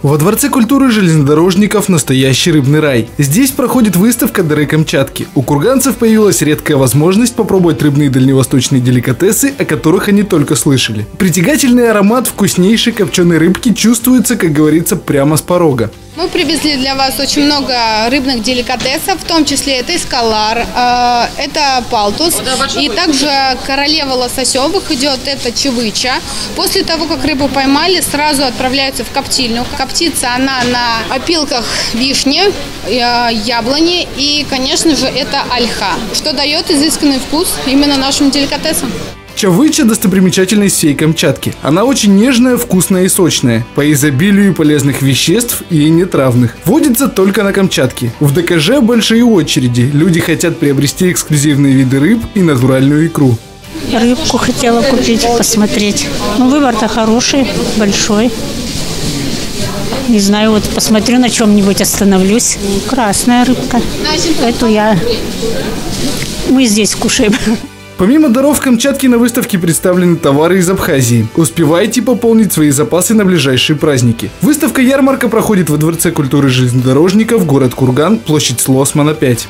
Во Дворце культуры железнодорожников настоящий рыбный рай. Здесь проходит выставка дары Камчатки. У курганцев появилась редкая возможность попробовать рыбные дальневосточные деликатесы, о которых они только слышали. Притягательный аромат вкуснейшей копченой рыбки чувствуется, как говорится, прямо с порога. Мы привезли для вас очень много рыбных деликатесов, в том числе это эскалар, э, это палтус, и также королева лососевых идет, это чевыча. После того, как рыбу поймали, сразу отправляются в коптильню. Коптится она на опилках вишни, э, яблони и, конечно же, это ольха, что дает изысканный вкус именно нашим деликатесам. Чавыча – достопримечательность всей Камчатки. Она очень нежная, вкусная и сочная, по изобилию полезных веществ и нетравных. Водится только на Камчатке. В ДКЖ большие очереди. Люди хотят приобрести эксклюзивные виды рыб и натуральную икру. Рыбку хотела купить, посмотреть. Ну, выбор-то хороший, большой. Не знаю, вот посмотрю на чем-нибудь, остановлюсь. Красная рыбка. Эту я... Мы здесь кушаем. Помимо даров Камчатки на выставке представлены товары из Абхазии. Успевайте пополнить свои запасы на ближайшие праздники. Выставка-ярмарка проходит во Дворце культуры железнодорожников, город Курган, площадь Слосмана 5.